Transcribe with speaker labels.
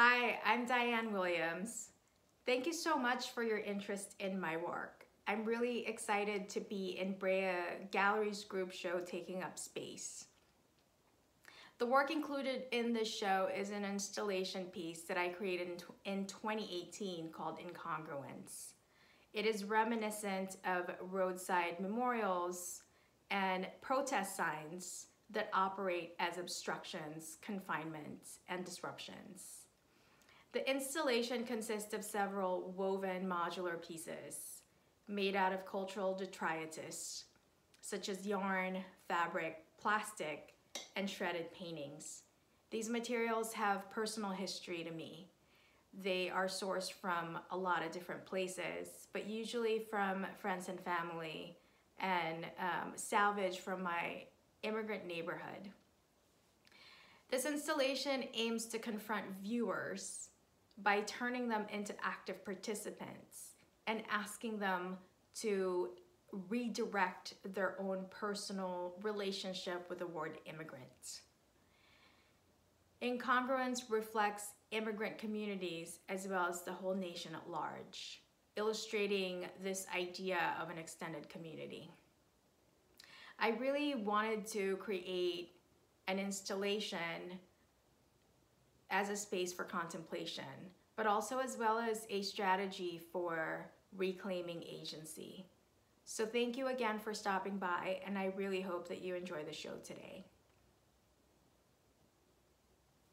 Speaker 1: Hi, I'm Diane Williams. Thank you so much for your interest in my work. I'm really excited to be in Brea Gallery's group show Taking Up Space. The work included in this show is an installation piece that I created in 2018 called Incongruence. It is reminiscent of roadside memorials and protest signs that operate as obstructions, confinements, and disruptions. The installation consists of several woven modular pieces made out of cultural detritus, such as yarn, fabric, plastic, and shredded paintings. These materials have personal history to me. They are sourced from a lot of different places, but usually from friends and family and um, salvage from my immigrant neighborhood. This installation aims to confront viewers by turning them into active participants and asking them to redirect their own personal relationship with the word immigrant. Incongruence reflects immigrant communities as well as the whole nation at large, illustrating this idea of an extended community. I really wanted to create an installation as a space for contemplation, but also as well as a strategy for reclaiming agency. So thank you again for stopping by, and I really hope that you enjoy the show today.